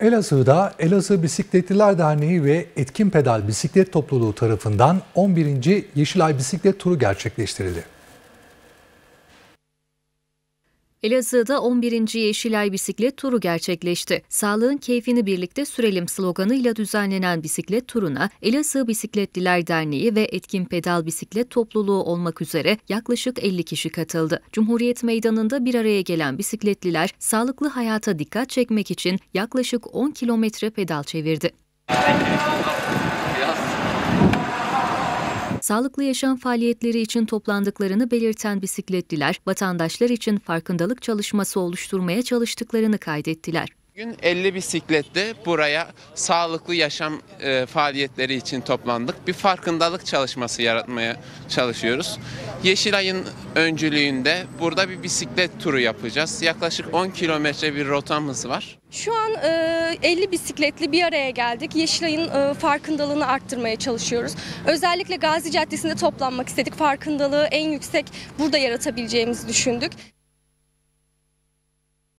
Elazığ'da Elazığ Bisikletliler Derneği ve Etkin Pedal Bisiklet Topluluğu tarafından 11. Yeşilay Bisiklet Turu gerçekleştirildi. Elazığ'da 11. Yeşilay Bisiklet Turu gerçekleşti. Sağlığın keyfini birlikte sürelim sloganıyla düzenlenen bisiklet turuna Elazığ Bisikletliler Derneği ve Etkin Pedal Bisiklet Topluluğu olmak üzere yaklaşık 50 kişi katıldı. Cumhuriyet Meydanı'nda bir araya gelen bisikletliler sağlıklı hayata dikkat çekmek için yaklaşık 10 kilometre pedal çevirdi. Sağlıklı yaşam faaliyetleri için toplandıklarını belirten bisikletliler, vatandaşlar için farkındalık çalışması oluşturmaya çalıştıklarını kaydettiler. Bugün 50 bisikletle buraya sağlıklı yaşam e, faaliyetleri için toplandık. Bir farkındalık çalışması yaratmaya çalışıyoruz. Yeşilay'ın öncülüğünde burada bir bisiklet turu yapacağız. Yaklaşık 10 kilometre bir rotamız var. Şu an e, 50 bisikletli bir araya geldik. Yeşilay'ın e, farkındalığını arttırmaya çalışıyoruz. Özellikle Gazi Caddesi'nde toplanmak istedik. Farkındalığı en yüksek burada yaratabileceğimizi düşündük.